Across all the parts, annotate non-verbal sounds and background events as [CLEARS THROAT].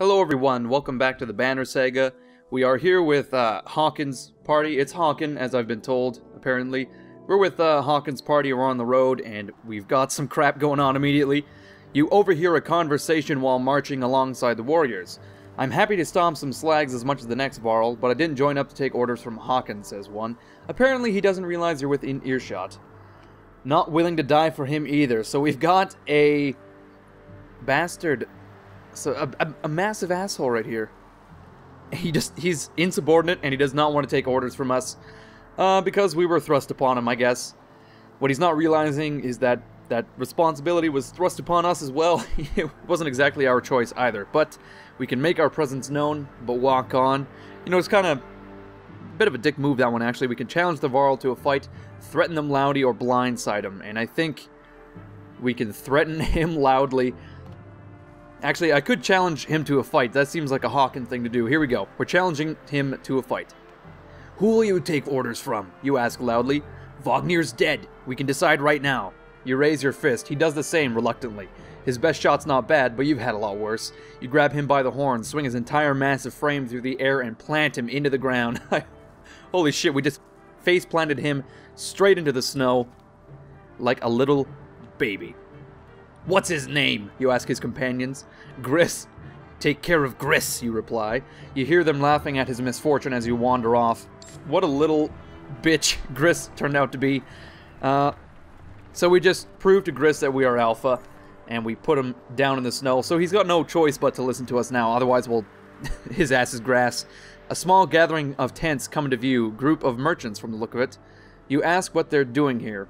Hello everyone, welcome back to the Banner Saga. We are here with uh, Hakon's party. It's Hawkin, as I've been told, apparently. We're with uh, Hakon's party, we're on the road, and we've got some crap going on immediately. You overhear a conversation while marching alongside the warriors. I'm happy to stomp some slags as much as the next Varl, but I didn't join up to take orders from Hakon, says one. Apparently he doesn't realize you're within earshot. Not willing to die for him either, so we've got a bastard so a, a, a, massive asshole right here. He just he's insubordinate and he does not want to take orders from us uh, because we were thrust upon him, I guess. What he's not realizing is that that responsibility was thrust upon us as well. [LAUGHS] it wasn't exactly our choice either, but we can make our presence known, but walk on. You know, it's kind of a bit of a dick move that one actually. We can challenge the Varl to a fight, threaten them loudly, or blindside them, and I think we can threaten [LAUGHS] him loudly Actually, I could challenge him to a fight. That seems like a Hakon thing to do. Here we go. We're challenging him to a fight. Who will you take orders from? You ask loudly. Vognir's dead. We can decide right now. You raise your fist. He does the same, reluctantly. His best shot's not bad, but you've had a lot worse. You grab him by the horns, swing his entire massive frame through the air, and plant him into the ground. [LAUGHS] Holy shit, we just face planted him straight into the snow like a little baby. What's his name? You ask his companions. Griss. Take care of Griss, you reply. You hear them laughing at his misfortune as you wander off. What a little bitch Griss turned out to be. Uh, so we just proved to Griss that we are alpha, and we put him down in the snow, so he's got no choice but to listen to us now, otherwise we'll... [LAUGHS] his ass is grass. A small gathering of tents come into view, group of merchants from the look of it. You ask what they're doing here.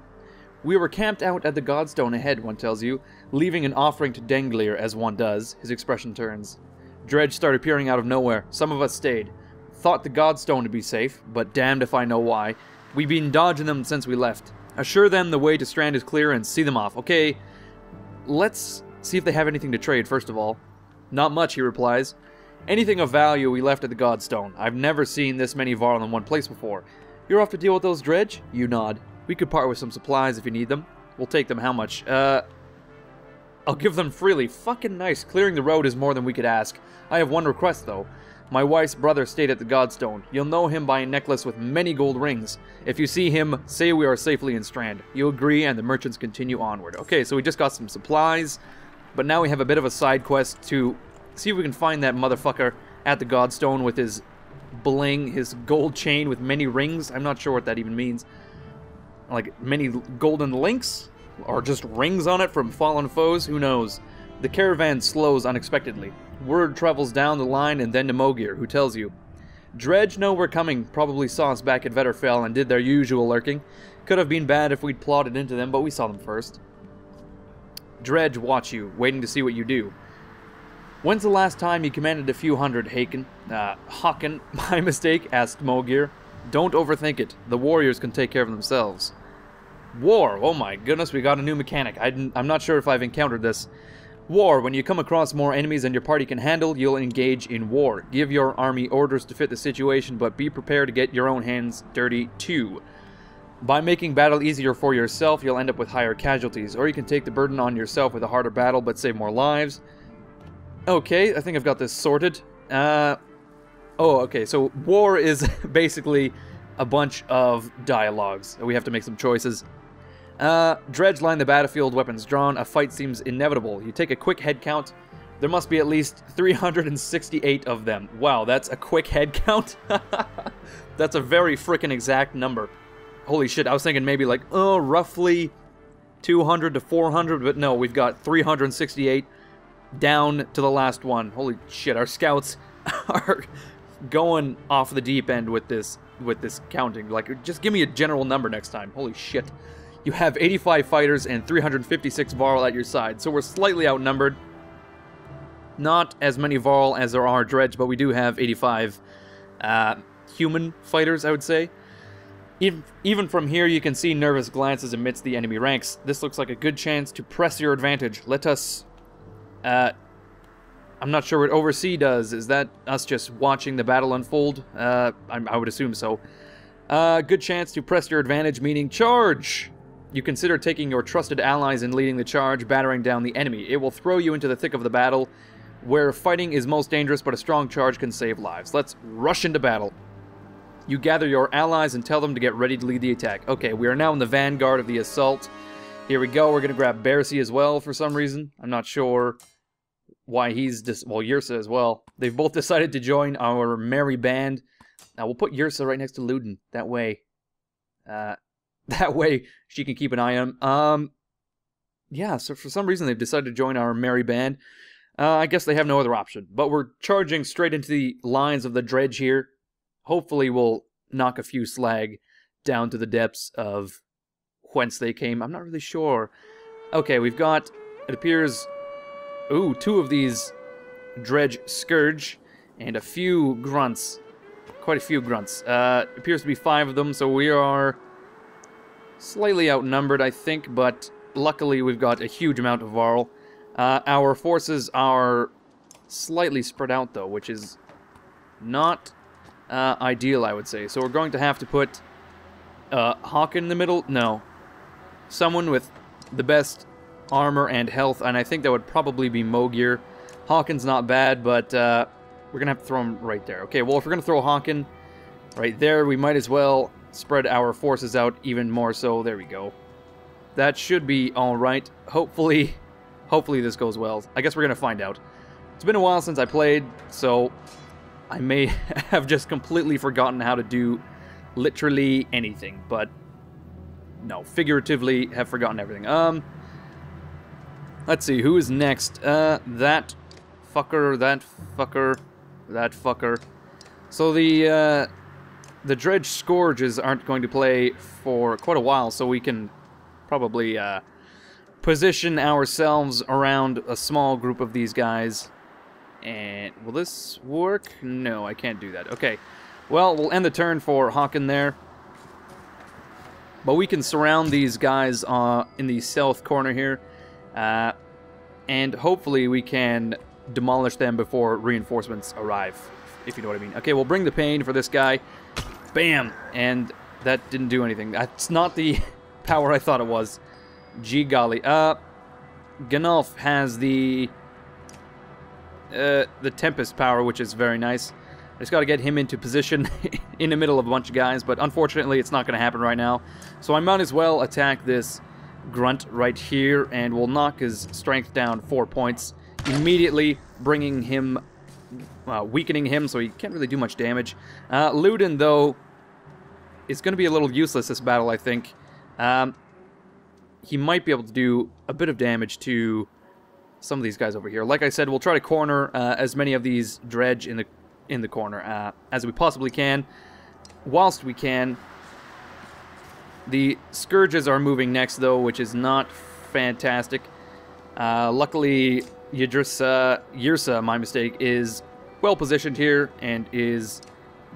We were camped out at the Godstone ahead, one tells you, leaving an offering to Denglr as one does. His expression turns. Dredge started appearing out of nowhere. Some of us stayed. Thought the Godstone to be safe, but damned if I know why. We've been dodging them since we left. Assure them the way to Strand is clear and see them off. Okay, let's see if they have anything to trade, first of all. Not much, he replies. Anything of value we left at the Godstone. I've never seen this many Varl in one place before. You're off to deal with those dredge? You nod. We could part with some supplies if you need them. We'll take them how much? Uh, I'll give them freely. Fucking nice. Clearing the road is more than we could ask. I have one request, though. My wife's brother stayed at the Godstone. You'll know him by a necklace with many gold rings. If you see him, say we are safely in Strand. You agree, and the merchants continue onward. Okay, so we just got some supplies, but now we have a bit of a side quest to see if we can find that motherfucker at the Godstone with his bling, his gold chain with many rings. I'm not sure what that even means like many golden links or just rings on it from fallen foes, who knows. The caravan slows unexpectedly. Word travels down the line and then to Mogir, who tells you. Dredge know we're coming, probably saw us back at Vetterfell and did their usual lurking. Could have been bad if we'd plotted into them, but we saw them first. Dredge watch you, waiting to see what you do. When's the last time you commanded a few hundred, Haken? Uh, Haken, [LAUGHS] my mistake, asked Mogir. Don't overthink it. The warriors can take care of themselves. War. Oh my goodness, we got a new mechanic. I am not sure if I've encountered this. War. When you come across more enemies than your party can handle, you'll engage in war. Give your army orders to fit the situation, but be prepared to get your own hands dirty too. By making battle easier for yourself, you'll end up with higher casualties, or you can take the burden on yourself with a harder battle but save more lives. Okay, I think I've got this sorted. Uh, oh, okay, so war is [LAUGHS] basically a bunch of dialogues. We have to make some choices. Uh, dredge line the battlefield, weapons drawn. A fight seems inevitable. You take a quick head count. There must be at least 368 of them. Wow, that's a quick head count? [LAUGHS] that's a very freaking exact number. Holy shit, I was thinking maybe like, oh, roughly 200 to 400, but no, we've got 368 down to the last one. Holy shit, our scouts [LAUGHS] are going off the deep end with this with this counting. Like, just give me a general number next time. Holy shit. You have 85 fighters and 356 Varl at your side, so we're slightly outnumbered. Not as many Varl as there are Dredge, but we do have 85 uh, human fighters, I would say. Even from here, you can see nervous glances amidst the enemy ranks. This looks like a good chance to press your advantage. Let us... Uh, I'm not sure what Oversee does. Is that us just watching the battle unfold? Uh, I, I would assume so. Uh, good chance to press your advantage, meaning charge! You consider taking your trusted allies and leading the charge, battering down the enemy. It will throw you into the thick of the battle. where fighting is most dangerous, but a strong charge can save lives. Let's rush into battle. You gather your allies and tell them to get ready to lead the attack. Okay, we are now in the vanguard of the assault. Here we go. We're going to grab Bersi as well for some reason. I'm not sure why he's... Dis well, Yrsa as well. They've both [LAUGHS] decided to join our merry band. Now, we'll put Yrsa right next to Ludin. That way... Uh, [LAUGHS] that way she can keep an eye on him. Um, yeah, so for some reason they've decided to join our merry band. Uh, I guess they have no other option. But we're charging straight into the lines of the dredge here. Hopefully we'll knock a few slag down to the depths of whence they came. I'm not really sure. Okay, we've got, it appears, ooh, two of these dredge scourge and a few grunts. Quite a few grunts. Uh, appears to be five of them, so we are slightly outnumbered, I think, but luckily we've got a huge amount of Varl. Uh, our forces are slightly spread out, though, which is not uh, ideal, I would say. So we're going to have to put uh, Hakon the middle. No. Someone with the best armor and health, and I think that would probably be Mogir. Hakon's not bad, but uh, we're going to have to throw him right there. Okay, well, if we're going to throw Hakon right there, we might as well spread our forces out even more so. There we go. That should be alright. Hopefully, hopefully this goes well. I guess we're going to find out. It's been a while since I played, so I may [LAUGHS] have just completely forgotten how to do literally anything, but no, figuratively have forgotten everything. Um, let's see, who is next? Uh, that fucker, that fucker, that fucker. So the, uh, the Dredge Scourges aren't going to play for quite a while, so we can probably uh, position ourselves around a small group of these guys. And will this work? No, I can't do that. Okay, well, we'll end the turn for Hakon there. But we can surround these guys uh, in the south corner here. Uh, and hopefully we can demolish them before reinforcements arrive, if you know what I mean. Okay, we'll bring the pain for this guy. Bam! And that didn't do anything. That's not the [LAUGHS] power I thought it was. Gee golly. Uh, Gunnulf has the uh, the Tempest power, which is very nice. I just got to get him into position [LAUGHS] in the middle of a bunch of guys, but unfortunately it's not going to happen right now. So I might as well attack this Grunt right here, and we'll knock his strength down four points, immediately bringing him, uh, weakening him, so he can't really do much damage. Uh, Ludin, though, is going to be a little useless this battle, I think. Um, he might be able to do a bit of damage to some of these guys over here. Like I said, we'll try to corner uh, as many of these dredge in the in the corner uh, as we possibly can, whilst we can. The scourges are moving next, though, which is not fantastic. Uh, luckily, Yadrissa, Yrsa, my mistake, is well positioned here and is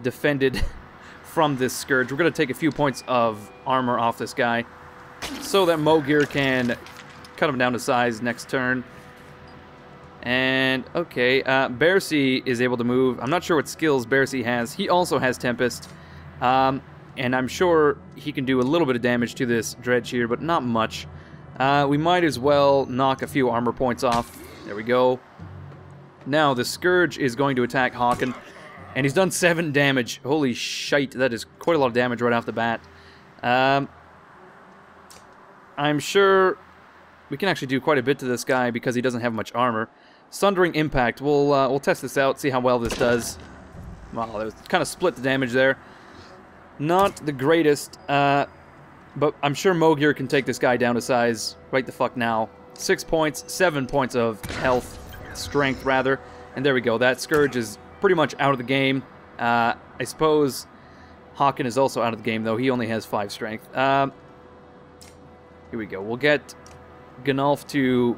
defended [LAUGHS] from this Scourge. We're going to take a few points of armor off this guy so that Mogir can cut him down to size next turn. And, okay, uh, Bersi is able to move. I'm not sure what skills Bersi has. He also has Tempest. Um, and I'm sure he can do a little bit of damage to this Dredge here, but not much. Uh, we might as well knock a few armor points off. There we go. Now, the Scourge is going to attack Hakon. And he's done 7 damage. Holy shite, that is quite a lot of damage right off the bat. Um, I'm sure we can actually do quite a bit to this guy because he doesn't have much armor. Sundering Impact, we'll, uh, we'll test this out, see how well this does. Wow, it was kind of split the damage there. Not the greatest, uh, but I'm sure Mogir can take this guy down to size right the fuck now. Six points, seven points of health, strength rather. And there we go, that Scourge is pretty much out of the game. Uh, I suppose Hakon is also out of the game, though. He only has 5 strength. Um, here we go. We'll get Gunnulf to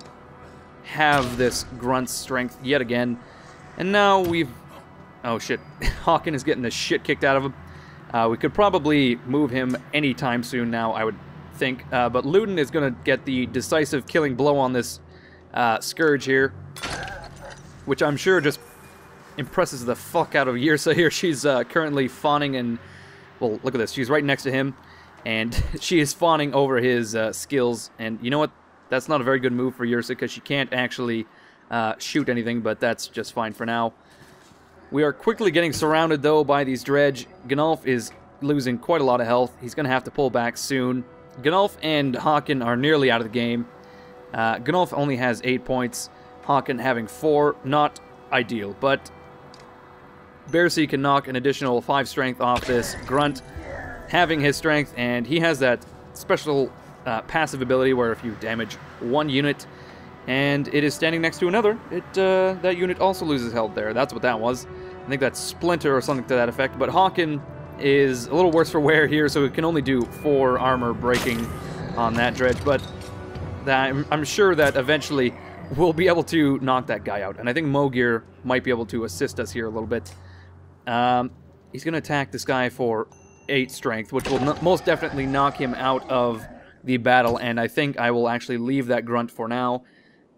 have this grunt strength yet again. And now we've... Oh, shit. [LAUGHS] Hakon is getting the shit kicked out of him. Uh, we could probably move him anytime soon now, I would think. Uh, but Ludin is going to get the decisive killing blow on this uh, Scourge here. Which I'm sure just impresses the fuck out of Yrsa here. [LAUGHS] She's uh, currently fawning and... Well, look at this. She's right next to him. And [LAUGHS] she is fawning over his uh, skills. And you know what? That's not a very good move for Yrsa because she can't actually uh, shoot anything, but that's just fine for now. We are quickly getting surrounded, though, by these dredge. Gnolf is losing quite a lot of health. He's going to have to pull back soon. Gnolf and Hakon are nearly out of the game. Uh, Gnolf only has 8 points. Hakon having 4. Not ideal, but Bersi can knock an additional 5 strength off this Grunt, having his strength, and he has that special uh, passive ability where if you damage one unit and it is standing next to another, it uh, that unit also loses health there. That's what that was. I think that's Splinter or something to that effect. But Hakon is a little worse for wear here, so it can only do 4 armor breaking on that dredge. But I'm, I'm sure that eventually we'll be able to knock that guy out. And I think Mogir might be able to assist us here a little bit. Um, he's going to attack this guy for 8 strength, which will most definitely knock him out of the battle. And I think I will actually leave that grunt for now.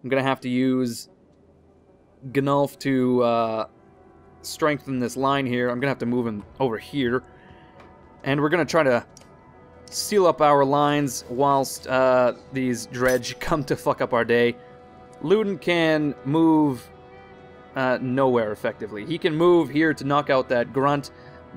I'm going to have to use Gnolf to uh, strengthen this line here. I'm going to have to move him over here. And we're going to try to seal up our lines whilst uh, these dredge [LAUGHS] come to fuck up our day. Ludin can move uh, nowhere effectively. He can move here to knock out that grunt,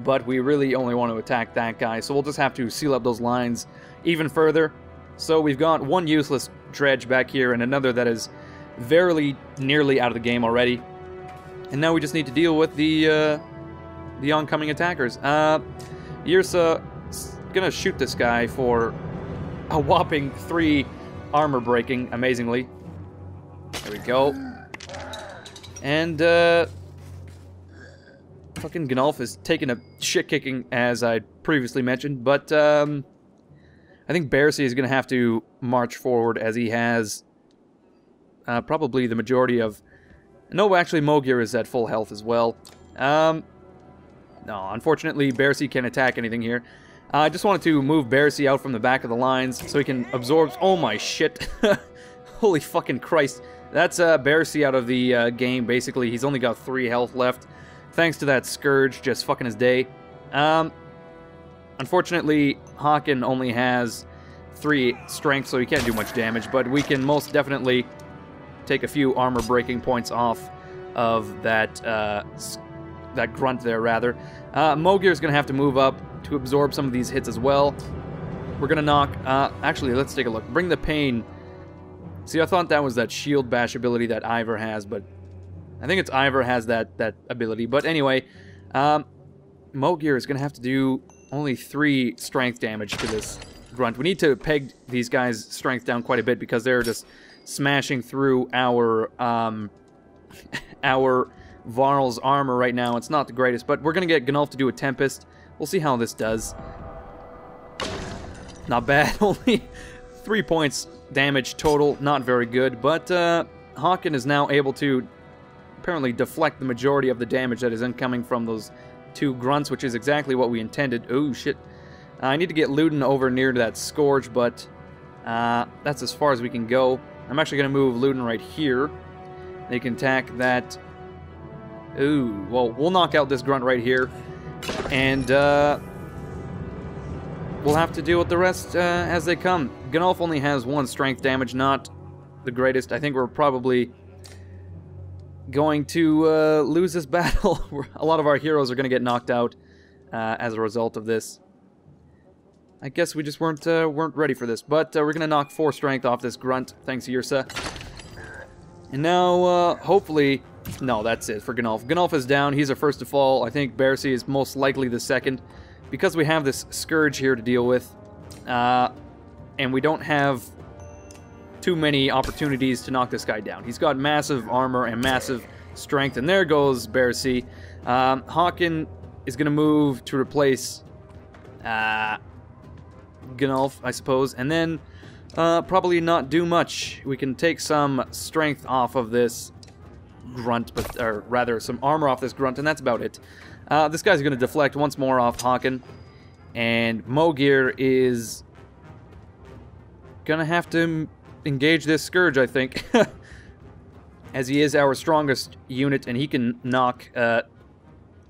but we really only want to attack that guy, so we'll just have to seal up those lines even further. So we've got one useless dredge back here and another that is very nearly out of the game already. And now we just need to deal with the uh, the oncoming attackers. Uh, Yrsa gonna shoot this guy for a whopping three armor breaking, amazingly. There we go. And, uh... Fucking Gnolf is taking a shit kicking, as I previously mentioned, but, um... I think Bersi is to have to march forward as he has uh, probably the majority of... No, actually, Mogir is at full health as well. Um, no, unfortunately, Bersi can't attack anything here. Uh, I just wanted to move Bersi out from the back of the lines so he can absorb... Oh my shit. [LAUGHS] Holy fucking Christ. That's uh, out of the uh, game, basically. He's only got three health left. Thanks to that Scourge just fucking his day. Um, unfortunately, Hakon only has three strength, so he can't do much damage, but we can most definitely take a few armor breaking points off of that uh, that grunt there, rather. Uh, is going to have to move up to absorb some of these hits as well. We're going to knock... Uh, actually, let's take a look. Bring the Pain See, I thought that was that shield bash ability that Ivor has, but I think it's Ivor has that that ability. But anyway, um, Mogir is going to have to do only three strength damage to this grunt. We need to peg these guys' strength down quite a bit because they're just smashing through our um, [LAUGHS] our Varl's armor right now. It's not the greatest, but we're going to get Gnolf to do a Tempest. We'll see how this does. Not bad. [LAUGHS] only three points damage total, not very good, but uh, Hakon is now able to apparently deflect the majority of the damage that is incoming from those two grunts, which is exactly what we intended. Oh, shit. I need to get Ludin over near to that Scourge, but uh, that's as far as we can go. I'm actually going to move Ludin right here. They can attack that... Ooh, well, we'll knock out this grunt right here. And, uh, we'll have to deal with the rest uh, as they come. Gnolf only has one strength damage, not the greatest. I think we're probably going to uh, lose this [LAUGHS] battle. a lot of our heroes are going to get knocked out uh, as a result of this. I guess we just weren't uh, weren't ready for this, but uh, we're to knock four strength off this grunt, thanks to Yrsa. And now, uh, hopefully... No, that's it for Gnolf. Gnolf is down. He's a first to fall. I think Bersi is most likely the second because we have this Scourge here to deal with, uh, and we don't have too many opportunities to knock this guy down. He's got massive armor and massive strength, and there goes Bersi. Um, Hakon is to move to replace uh, Gnolf, I suppose, and then uh, probably not do much. We can take some strength off of this grunt, but or rather some armor off this grunt, and that's about it. Uh, this guy's going to deflect once more off Hakon. And Mogir is going to have to engage this Scourge, I think. [LAUGHS] As he is our strongest unit, and he can knock uh,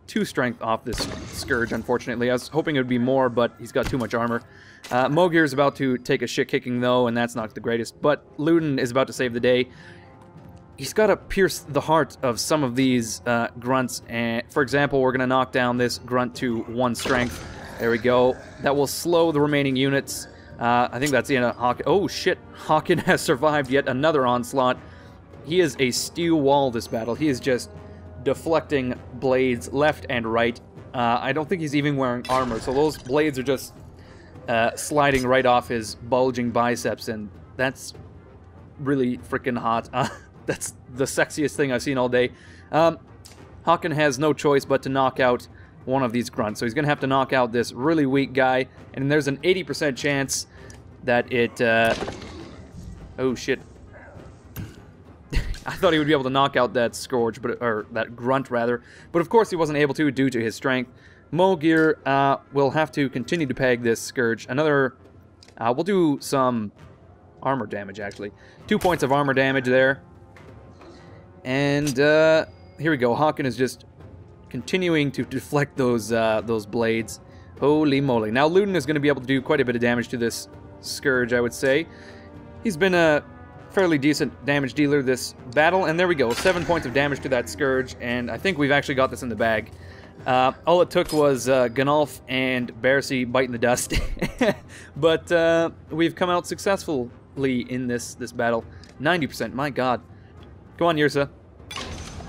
two strength off this Scourge, unfortunately. I was hoping it would be more, but he's got too much armor. Uh, Mogir is about to take a shit kicking, though, and that's not the greatest. But Ludin is about to save the day. he's got to pierce the heart of some of these uh, grunts. And for example, we're going to knock down this grunt to one strength. There we go. That will slow the remaining units. Uh, I think that's the end of Hakon. Oh shit! [LAUGHS] Hakon has survived yet another onslaught. He is a steel wall this battle. He is just deflecting blades left and right. Uh, I don't think he's even wearing armor, so those blades are just uh, sliding right off his bulging biceps, and that's really freaking hot. Uh, [LAUGHS] that's the sexiest thing I've seen all day. Um, Hakon has no choice but to knock out one of these grunts, so he's going to have to knock out this really weak guy, and there's an 80% chance that it... Uh, oh, shit. [LAUGHS] I thought he would be able to knock out that Scourge, but or that Grunt, rather. But of course he wasn't able to due to his strength. Mogir uh, will have to continue to peg this Scourge. Another... Uh, we'll do some armor damage, actually. Two points of armor damage there. And uh, here we go. Hakon is just continuing to deflect those uh, those blades. Holy moly. Now Ludin is going to be able to do quite a bit of damage to this Scourge, I would say. He's been a fairly decent damage dealer this battle, and there we go. Seven points of damage to that Scourge, and I think we've actually got this in the bag. Uh, all it took was uh, Gunnulf and Bersi biting the dust, [LAUGHS] but uh, we've come out successfully in this this battle. 90%, my god. Come on, Yrsa.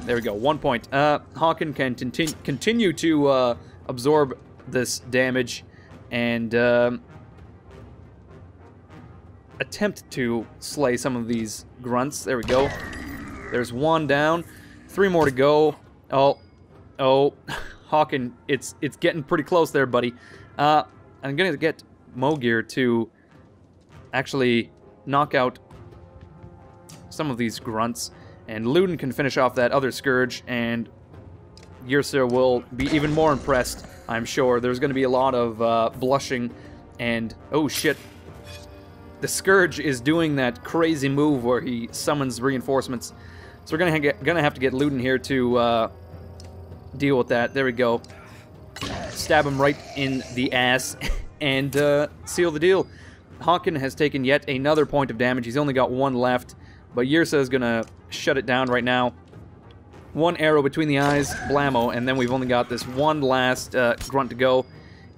There we go, one point. Uh, Hakon can continue to uh, absorb this damage and um, attempt to slay some of these grunts. There we go. There's one down. Three more to go. Oh, oh, [LAUGHS] Hakon, it's it's getting pretty close there, buddy. Uh, I'm gonna get Mogir to actually knock out some of these grunts. And Ludin can finish off that other Scourge, and Yrsa will be even more impressed, I'm sure. There's going to be a lot of uh, blushing, and oh shit. The Scourge is doing that crazy move where he summons reinforcements. So we're gonna, get, gonna have to get Ludin here to uh, deal with that. There we go. Stab him right in the ass [LAUGHS] and uh, seal the deal. Hakon has taken yet another point of damage. He's only got one left. But Yrsa is to shut it down right now. One arrow between the eyes, blammo, and then we've only got this one last uh, grunt to go.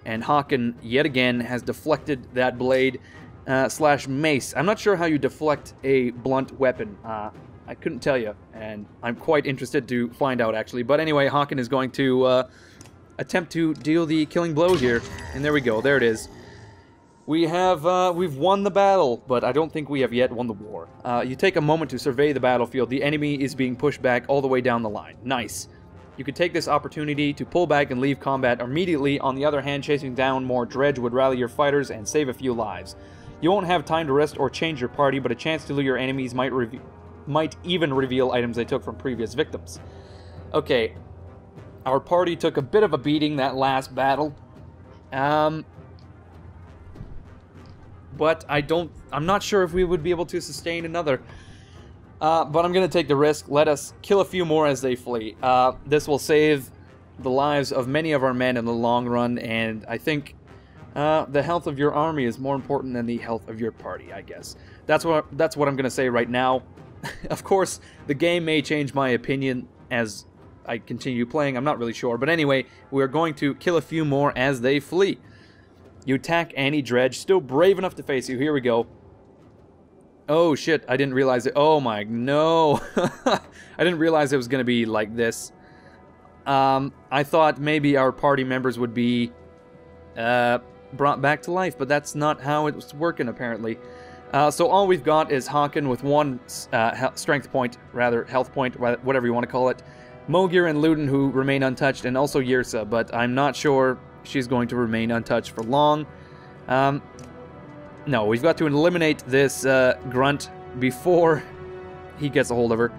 And Hakon, yet again, has deflected that blade uh, slash mace. I'm not sure how you deflect a blunt weapon. Uh, I couldn't tell you, and I'm quite interested to find out, actually. But anyway, Hakon is going to uh, attempt to deal the killing blow here. And there we go. There it is. We have, uh, we've won the battle, but I don't think we have yet won the war. Uh, you take a moment to survey the battlefield. The enemy is being pushed back all the way down the line. Nice. You could take this opportunity to pull back and leave combat immediately. On the other hand, chasing down more dredge would rally your fighters and save a few lives. You won't have time to rest or change your party, but a chance to lure your enemies might, might even reveal items they took from previous victims. Okay, our party took a bit of a beating that last battle. Um, but I don't. I'm not sure if we would be able to sustain another. Uh, but I'm gonna take the risk. Let us kill a few more as they flee. Uh, this will save the lives of many of our men in the long run, and I think uh, the health of your army is more important than the health of your party. I guess that's what that's what I'm gonna say right now. [LAUGHS] of course, the game may change my opinion as I continue playing. I'm not really sure, but anyway, we're going to kill a few more as they flee. You attack Annie Dredge, still brave enough to face you. Here we go. Oh shit, I didn't realize it. Oh my, no. [LAUGHS] I didn't realize it was going to be like this. Um, I thought maybe our party members would be uh, brought back to life, but that's not how it was working apparently. Uh, so all we've got is Hakon with one uh, strength point, rather health point, whatever you want to call it. Mogir and Ludin who remain untouched, and also Yrsa, but I'm not sure she's going to remain untouched for long. Um, no, we've got to eliminate this uh, grunt before [LAUGHS] he gets a hold of her.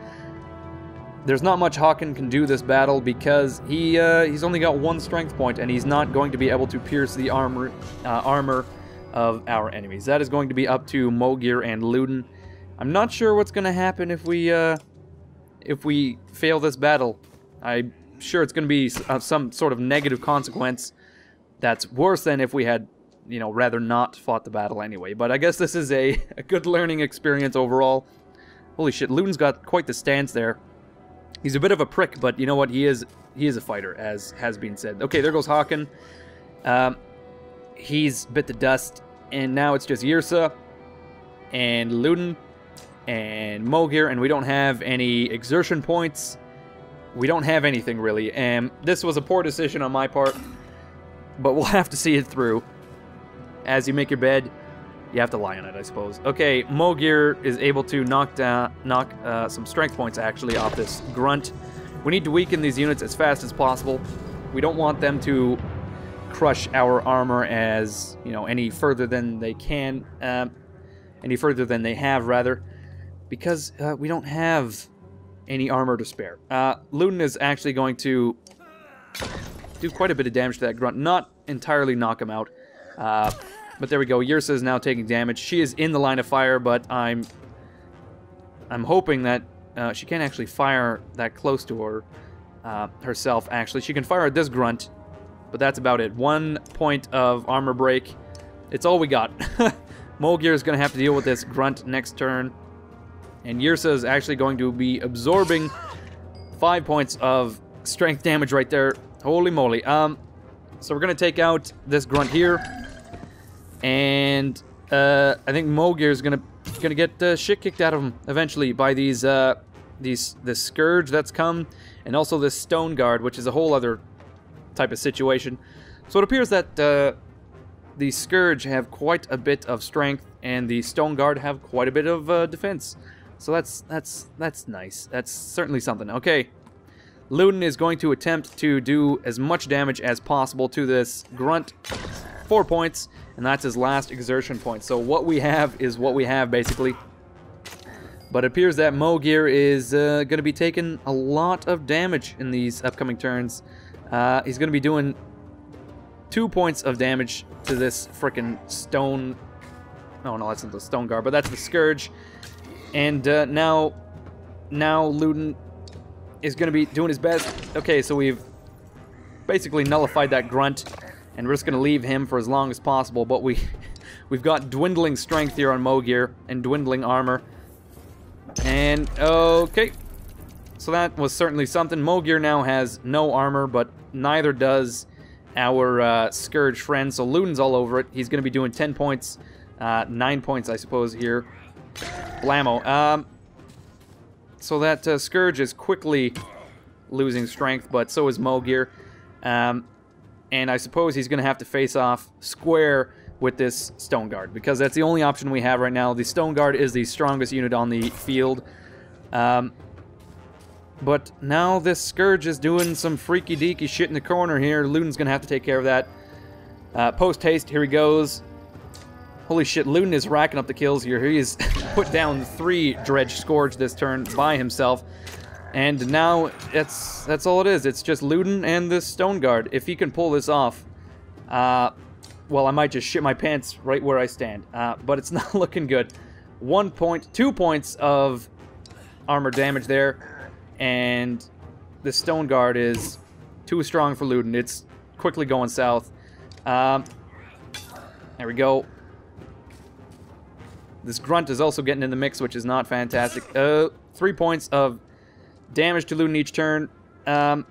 There's not much Hakon can do this battle because he uh, he's only got one strength point and he's not going to be able to pierce the armor uh, armor of our enemies. That is going to be up to Mogir and Ludin. I'm not sure what's going to happen if we uh, if we fail this battle. I'm sure it's going to be uh, some sort of negative consequence that's worse than if we had, you know, rather not fought the battle anyway. But I guess this is a, [LAUGHS] a good learning experience overall. Holy shit, Ludin's got quite the stance there. He's a bit of a prick, but you know what? He is he is a fighter, as has been said. Okay, there goes Haken. Um, he's bit the dust, and now it's just Yrsa and Ludin and Mogir, and we don't have any exertion points. We don't have anything really, and this was a poor decision on my part, but we'll [LAUGHS] have to see it through. As you make your bed, you have to lie on it, I suppose. Okay, Mogir is able to knock down, knock uh, some strength points actually off this grunt. We need to weaken these units as fast as possible. We don't want them to crush our armor as you know any further than they can, um, any further than they have rather, because uh, we don't have any armor to spare. Uh, Ludin is actually going to do quite a bit of damage to that grunt, not entirely knock him out. But there we go. Yrsa is now taking damage. She is in the line of fire, but I'm I'm hoping that uh, she can't actually fire that close to her uh, herself. Actually, she can fire at this grunt, but that's about it. One point of armor break. It's all we got. [LAUGHS] Mogir is going to have to deal with this grunt next turn, and Yrsa is actually going to be absorbing five points of strength damage right there. Holy moly. Um, so we're going to take out this grunt here. And uh, I think Mogir is gonna gonna get uh, shit kicked out of him eventually by these uh, these the scourge that's come, and also this stone guard, which is a whole other type of situation. So it appears that uh, the scourge have quite a bit of strength, and the stone guard have quite a bit of uh, defense. So that's that's that's nice. That's certainly something. Okay. Ludin is going to attempt to do as much damage as possible to this grunt. Four points and that's his last exertion point. So what we have is what we have, basically. But it appears that Mogir is uh, going to be taking a lot of damage in these upcoming turns. Uh, he's going to be doing two points of damage to this freaking stone... Oh, no, that's not the stone guard, but that's the Scourge. And uh, now, now Ludin is going to be doing his best. Okay, so we've basically nullified that grunt and we're just going to leave him for as long as possible, but we, [LAUGHS] we've got dwindling strength here on Mogir, and dwindling armor. And, okay. So that was certainly something. Mogir now has no armor, but neither does our uh, Scourge friend, so Ludin's all over it. He's going to be doing 10 points, uh, 9 points, I suppose, here. Blammo. Um, so that uh, Scourge is quickly losing strength, but so is Mogir. Um, and I suppose he's going to have to face off square with this Stone Guard, because that's the only option we have right now. The Stone Guard is the strongest unit on the field. Um, but now this Scourge is doing some freaky-deaky shit in the corner here. Ludin's going to have to take care of that. Uh, Post-haste, here he goes. Holy shit, Ludin is racking up the kills here. He has [LAUGHS] put down three Dredge Scourge this turn by himself. And now that's that's all it is. It's just Ludin and this Stone Guard. If he can pull this off, uh, well, I might just shit my pants right where I stand. Uh, but it's [LAUGHS] not looking good. One point, two points of armor damage there, and the Stone Guard is too strong for Ludin. It's quickly going south. Um, there we go. This Grunt is also getting in the mix, which is not fantastic. Uh, three points of damage to Ludin each turn, um,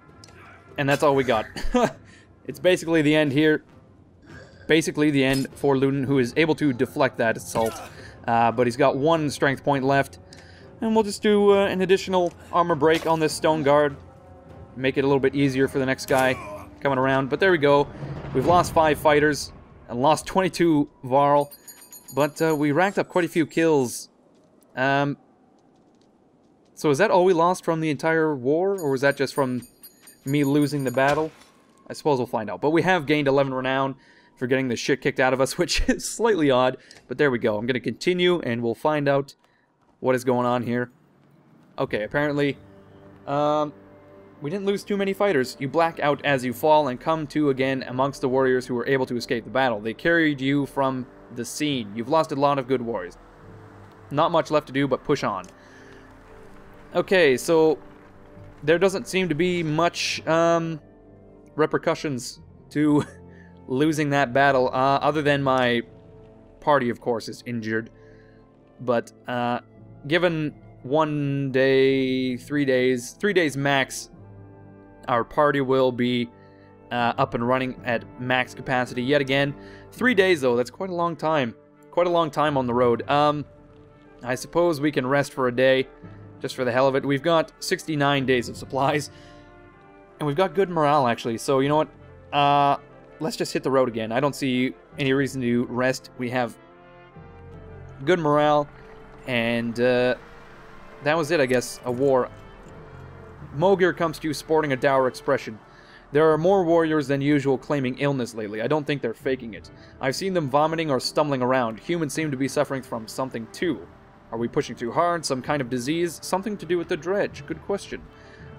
and that's all we got. [LAUGHS] it's basically the end here. Basically the end for Ludin, who is able to deflect that assault. Uh, but he's got one strength point left. And we'll just do uh, an additional armor break on this stone guard. Make it a little bit easier for the next guy coming around. But there we go. We've lost five fighters and lost 22 Varl. But uh, we racked up quite a few kills. Um, so is that all we lost from the entire war, or was that just from me losing the battle? I suppose we'll find out. But we have gained 11 renown for getting the shit kicked out of us, [LAUGHS] which is slightly odd. But there we go. I'm going to continue, and we'll find out what is going on here. Okay, apparently, um, we didn't lose too many fighters. You black out as you fall and come to again amongst the warriors who were able to escape the battle. They carried you from the scene. You've lost a lot of good warriors. Not much left to do but push on. Okay, so there doesn't seem to be much um, repercussions to [LAUGHS] losing that battle, uh, other than my party, of course, is injured. But uh, given one day, three days, three days max, our party will be uh, up and running at max capacity yet again. Three days though, that's quite a long time. Quite a long time on the road. Um, I suppose we can rest for a day, just for the hell of it. We've got 69 days of supplies, and we've got good morale actually. So you know what? Uh, let's just hit the road again. I don't see any reason to rest. We have good morale, and uh, that was it, I guess. A war. Mogir comes to you sporting a dour expression. There are more warriors than usual claiming illness lately. I don't think they're faking it. I've seen them vomiting or stumbling around. Humans seem to be suffering from something too. Are we pushing too hard? Some kind of disease? Something to do with the dredge? Good question.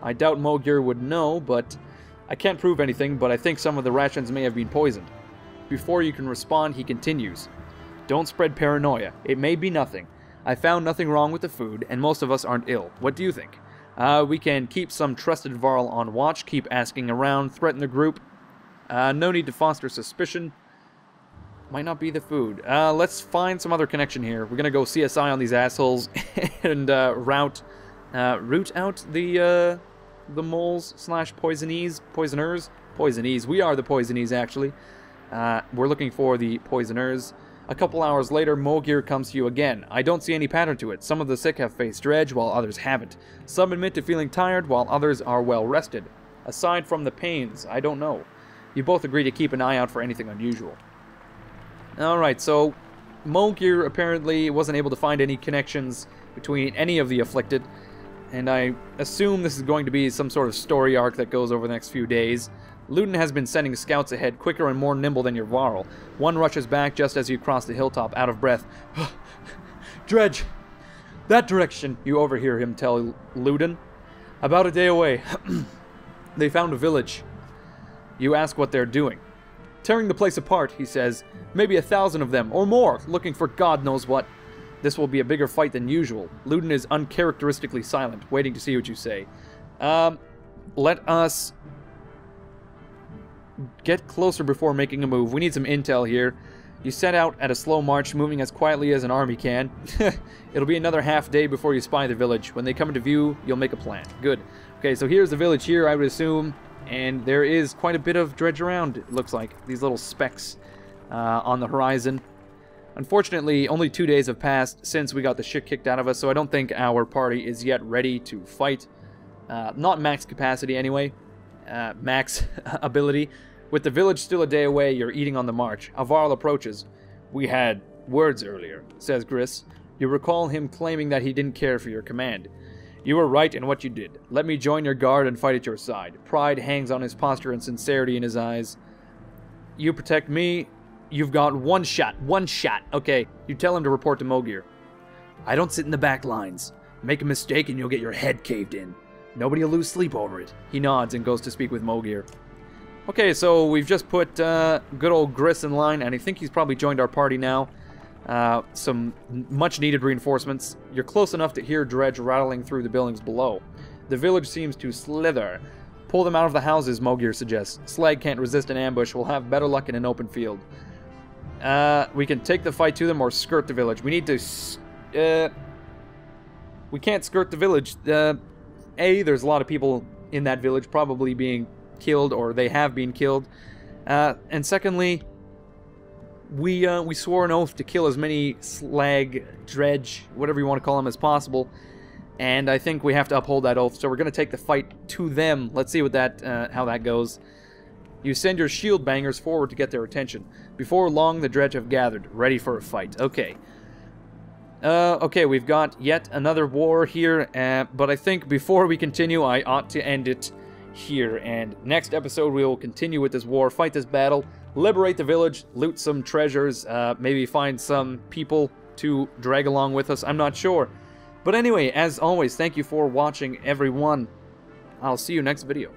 I doubt Mogir would know, but I can't prove anything, but I think some of the rations may have been poisoned. Before you can respond, he continues. Don't spread paranoia. It may be nothing. I found nothing wrong with the food, and most of us aren't ill. What do you think? Uh, we can keep some trusted Varl on watch, keep asking around, threaten the group. Uh, no need to foster suspicion. Might not be the food. Uh, let's find some other connection here. We're gonna go CSI on these assholes [LAUGHS] and uh, route, uh, root out the uh, the moles slash poisonees, poisoners, poisonees. We are the poisonees actually. Uh, we're looking for the poisoners. A couple hours later, Mogir comes to you again. I don't see any pattern to it. Some of the sick have faced dredge, while others haven't. Some admit to feeling tired, while others are well rested. Aside from the pains, I don't know. You both agree to keep an eye out for anything unusual. Alright, so Mogir apparently wasn't able to find any connections between any of the afflicted, and I assume this is going to be some sort of story arc that goes over the next few days. Ludin has been sending scouts ahead, quicker and more nimble than your Varl. One rushes back just as you cross the hilltop, out of breath. [SIGHS] Dredge! That direction, you overhear him tell Ludin. About a day away. [CLEARS THROAT] they found a village. You ask what they're doing. Tearing the place apart, he says. Maybe a thousand of them, or more, looking for God knows what. This will be a bigger fight than usual. Ludin is uncharacteristically silent, waiting to see what you say. Um, let us get closer before making a move. We need some intel here. You set out at a slow march, moving as quietly as an army can. [LAUGHS] It'll be another half day before you spy the village. When they come into view, you'll make a plan. Good. Okay, so here's the village here, I would assume. And there is quite a bit of dredge around, it looks like. These little specks uh, on the horizon. Unfortunately, only two days have passed since we got the shit kicked out of us, so I don't think our party is yet ready to fight. Uh, not max capacity anyway. Uh, max [LAUGHS] ability. With the village still a day away, you're eating on the march. Avarl approaches. We had words earlier, says Gris. You recall him claiming that he didn't care for your command. You were right in what you did. Let me join your guard and fight at your side. Pride hangs on his posture and sincerity in his eyes. You protect me. You've got one shot. One shot. Okay, you tell him to report to Mogir. I don't sit in the back lines. Make a mistake and you'll get your head caved in. Nobody will lose sleep over it. He nods and goes to speak with Mogir. Okay, so we've just put uh, good old Gris in line, and I think he's probably joined our party now. Uh, some much-needed reinforcements. You're close enough to hear dredge rattling through the buildings below. The village seems to slither. Pull them out of the houses, Mogir suggests. Slag can't resist an ambush. We'll have better luck in an open field. Uh, we can take the fight to them or skirt the village. We need to... Uh, we can't skirt the village. Uh, a, there's a lot of people in that village probably being killed or they have been killed. Uh, and secondly, we uh, we swore an oath to kill as many slag, dredge, whatever you want to call them as possible. And I think we have to uphold that oath. So we're going to take the fight to them. Let's see what that uh, how that goes. You send your shield bangers forward to get their attention. Before long, the dredge have gathered, ready for a fight. Okay. Uh, okay, we've got yet another war here, uh, but I think before we continue, I ought to end it here. And next episode, we will continue with this war, fight this battle, liberate the village, loot some treasures, uh, maybe find some people to drag along with us. I'm not sure. But anyway, as always, thank you for watching, everyone. I'll see you next video.